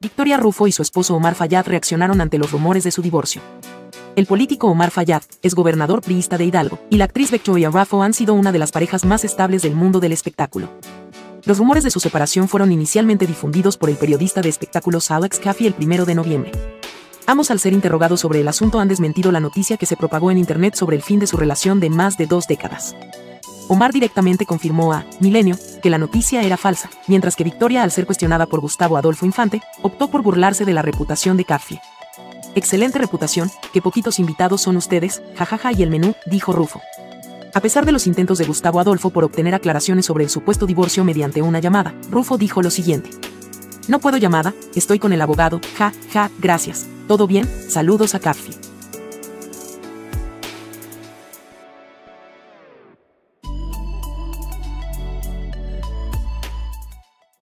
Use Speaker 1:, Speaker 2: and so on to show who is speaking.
Speaker 1: Victoria Rufo y su esposo Omar Fayad reaccionaron ante los rumores de su divorcio. El político Omar Fayad es gobernador priista de Hidalgo, y la actriz Victoria Rufo han sido una de las parejas más estables del mundo del espectáculo. Los rumores de su separación fueron inicialmente difundidos por el periodista de espectáculos Alex Caffey el 1 de noviembre. Ambos al ser interrogados sobre el asunto han desmentido la noticia que se propagó en Internet sobre el fin de su relación de más de dos décadas. Omar directamente confirmó a Milenio que la noticia era falsa, mientras que Victoria, al ser cuestionada por Gustavo Adolfo Infante, optó por burlarse de la reputación de Caffey. Excelente reputación, que poquitos invitados son ustedes, jajaja y el menú, dijo Rufo. A pesar de los intentos de Gustavo Adolfo por obtener aclaraciones sobre el supuesto divorcio mediante una llamada, Rufo dijo lo siguiente. No puedo llamada, estoy con el abogado, ja, ja, gracias. ¿Todo bien? Saludos a Caffey.